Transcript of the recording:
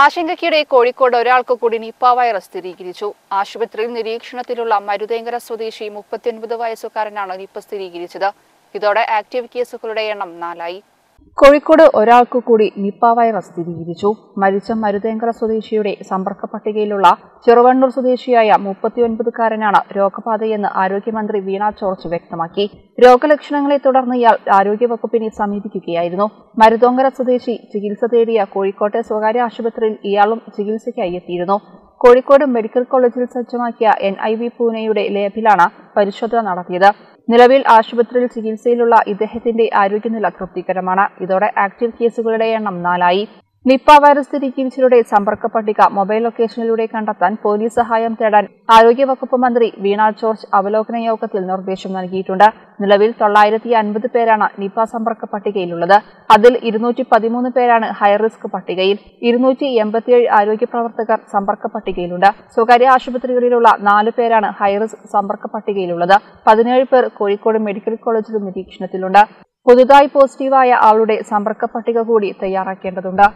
ആശങ്കയ്ക്കിടെ കോഴിക്കോട് ഒരാൾക്ക് കൂടി Nipah virus സ്ഥിരീകരിച്ചു. ആശുപത്രിയിൽ നിരീക്ഷണത്തിലുള്ള മരുതേങ്കര സ്വദേശി മുപ്പത്തിയൊൻപത് വയസ്സുകാരനാണ് നിപ്പ സ്ഥിരീകരിച്ചത്. ഇതോടെ ആക്റ്റീവ് കേസുകളുടെ എണ്ണം നാലായി. കോഴിക്കോട് ഒരാൾക്കു കൂടി നിപ്പ വൈറസ് സ്ഥിരീകരിച്ചു. മരിച്ച മരുതേങ്കര സ്വദേശിയുടെ സമ്പർക്ക പട്ടികയിലുള്ള ചെറുവണ്ണൂർ സ്വദേശിയായ മുപ്പത്തിയൊൻപതുകാരനാണ് രോഗബാധയെന്ന് ആരോഗ്യമന്ത്രി വീണ ജോർജ് വ്യക്തമാക്കി. രോഗലക്ഷണങ്ങളെ തുടർന്ന് ഇയാൾ ആരോഗ്യവകുപ്പിനെ സമീപിക്കുകയായിരുന്നു. മരുതോങ്കര സ്വദേശി ചികിത്സ തേടിയ കോഴിക്കോട്ടെ സ്വകാര്യ ആശുപത്രിയിൽ ഇയാളും ചികിത്സയ്ക്കായി എത്തിയിരുന്നു. കോഴിക്കോട് മെഡിക്കൽ കോളേജിൽ സജ്ജമാക്കിയ എൻ ഐ വി പൂനെയുടെ ലേബിലാണ് പരിശോധന നടത്തിയത്. നിലവിൽ ആശുപത്രിയിൽ ചികിത്സയിലുള്ള ഇദ്ദേഹത്തിന്റെ ആരോഗ്യനില തൃപ്തികരമാണ്. ഇതോടെ ആക്റ്റീവ് കേസുകളുടെ എണ്ണം നാലായി. നിപ്പ വൈറസ് സ്ഥിരീകരിച്ചവരുടെ സമ്പർക്ക പട്ടിക മൊബൈൽ ലൊക്കേഷനിലൂടെ കണ്ടെത്താൻ പോലീസ് സഹായം തേടാൻ ആരോഗ്യവകുപ്പ് മന്ത്രി വീണ ജോർജ് അവലോകന യോഗത്തിൽ നിർദ്ദേശം നൽകിയിട്ടുണ്ട്. നിലവിൽ തൊള്ളായിരത്തി അൻപത് പേരാണ് നിപ്പ സമ്പർക്ക പട്ടികയിലുള്ളത്. അതിൽ ഇരുന്നൂറ്റി പതിമൂന്ന് പേരാണ് ഹൈറിസ്ക് പട്ടികയിൽ. ഇരുന്നൂറ്റി എൺപത്തിയേഴ് ആരോഗ്യ പ്രവർത്തകർ സമ്പർക്ക പട്ടികയിലുണ്ട്. സ്വകാര്യ ആശുപത്രികളിലുള്ള നാല് പേരാണ് ഹൈറിസ്ക് സമ്പർക്ക പട്ടികയിലുള്ളത്. പതിനേഴ് പേർ കോഴിക്കോട് മെഡിക്കൽ കോളേജിലും നിരീക്ഷണത്തിലുണ്ട്. പുതുതായി പോസിറ്റീവായ ആളുടെ സമ്പർക്ക പട്ടിക കൂടി തയ്യാറാക്കേണ്ടതുണ്ട്.